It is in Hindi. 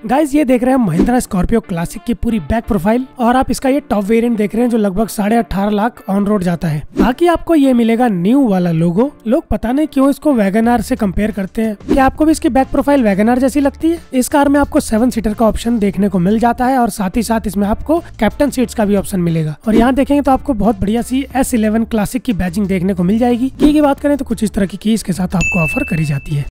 गाइज़ ये देख रहे हैं महिंद्रा स्कॉर्पियो क्लासिक की पूरी बैक प्रोफ़ाइल और आप इसका ये टॉप वेरिएंट देख रहे हैं जो लगभग साढ़े अठारह लाख ऑन रोड जाता है। बाकी आपको ये मिलेगा न्यू वाला लोगो लोग पता नहीं क्यों इसको वैगनार से कंपेयर करते हैं। क्या आपको भी इसकी बैक प्रोफ़ाइल वैगनार जैसी लगती है? इस कार में आपको सेवन सीटर का ऑप्शन देखने को मिल जाता है और साथ ही साथ इसमें आपको कैप्टन सीट का भी ऑप्शन मिलेगा। और यहाँ देखेंगे तो आपको बहुत बढ़िया सी एस इलेवन क्लासिक की बैजिंग देखने को मिल जाएगी। की बात करें तो कुछ इस तरह की इसके साथ आपको ऑफ़र करी जाती है।